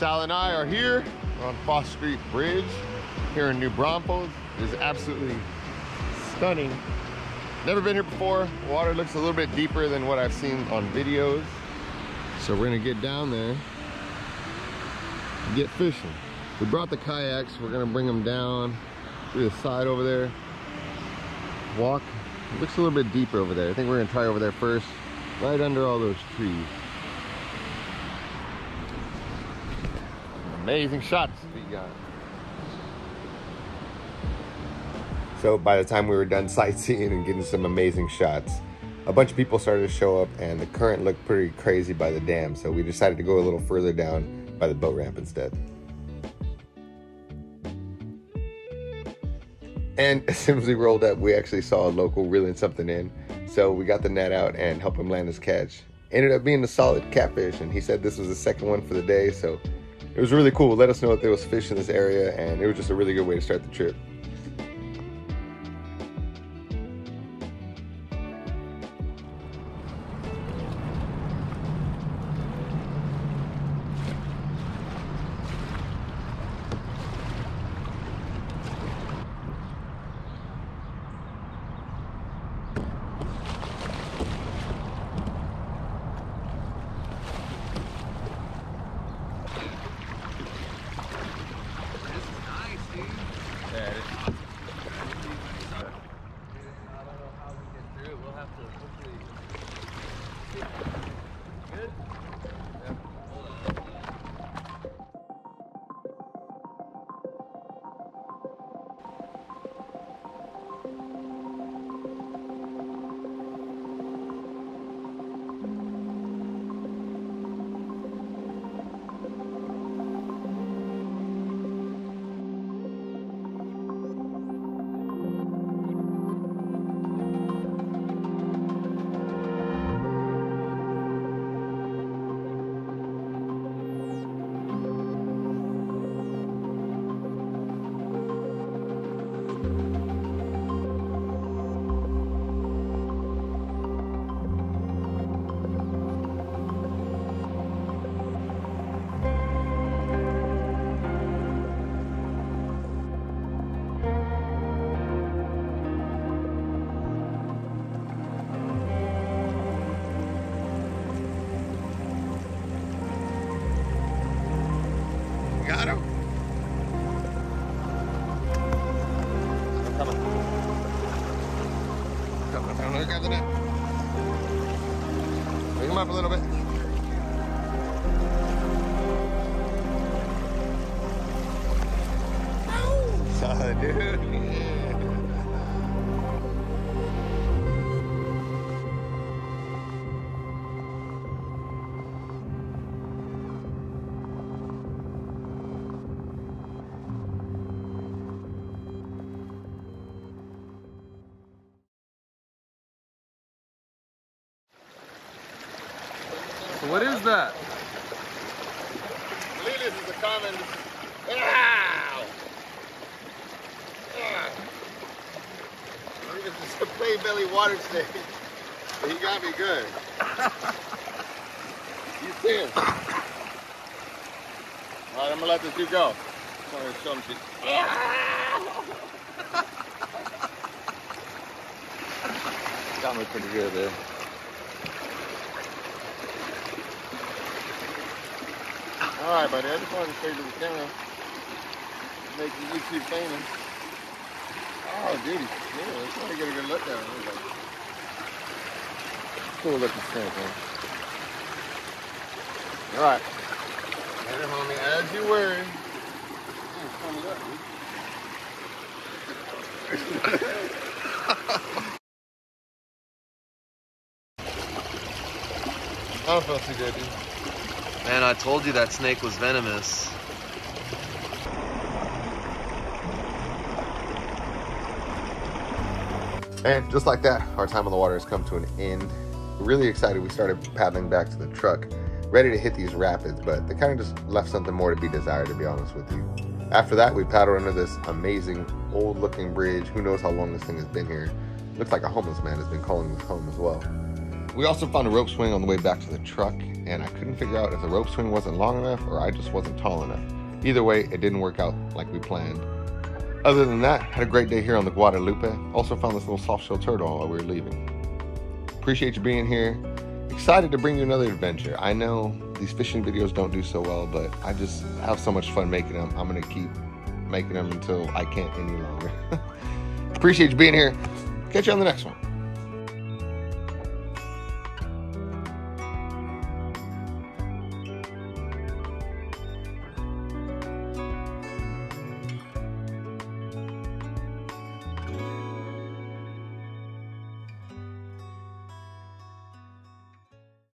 Sal and I are here on Faust Street Bridge here in New Braunfels. It is absolutely stunning. Never been here before. Water looks a little bit deeper than what I've seen on videos. So we're gonna get down there get fishing. We brought the kayaks. We're gonna bring them down through the side over there. Walk. It looks a little bit deeper over there. I think we're gonna try over there first, right under all those trees. Amazing shots we got. So by the time we were done sightseeing and getting some amazing shots, a bunch of people started to show up and the current looked pretty crazy by the dam. So we decided to go a little further down by the boat ramp instead. And as soon as we rolled up, we actually saw a local reeling something in. So we got the net out and helped him land his catch. Ended up being a solid catfish, and he said this was the second one for the day. So it was really cool. Let us know if there was fish in this area, and it was just a really good way to start the trip. Coming, coming, look after that. Bring him up a little bit. Solid, oh, dude. What is that? I believe this is a common. Ow! Ah. I believe this is a clay belly water snake. But he got me good. You see him. All right, I'm gonna let this dude go. I'm gonna show him to Got me pretty good there. All right, buddy. I just wanted to you to the camera. Make you YouTube famous. Oh, dude. Yeah, let's try to get a good look at him. Cool looking snake, man. All right. Later, homie. As you were. I don't feel too good, dude. Man, I told you that snake was venomous. And just like that, our time on the water has come to an end. Really excited. We started paddling back to the truck, ready to hit these rapids, but they kind of just left something more to be desired, to be honest with you. After that, we paddled under this amazing old looking bridge. Who knows how long this thing has been here? Looks like a homeless man has been calling this home as well. We also found a rope swing on the way back to the truck, and I couldn't figure out if the rope swing wasn't long enough or I just wasn't tall enough. Either way, it didn't work out like we planned. Other than that, had a great day here on the Guadalupe. Also found this little soft-shell turtle while we were leaving. Appreciate you being here. Excited to bring you another adventure. I know these fishing videos don't do so well, but I just have so much fun making them. I'm gonna keep making them until I can't any longer. Appreciate you being here. Catch you on the next one.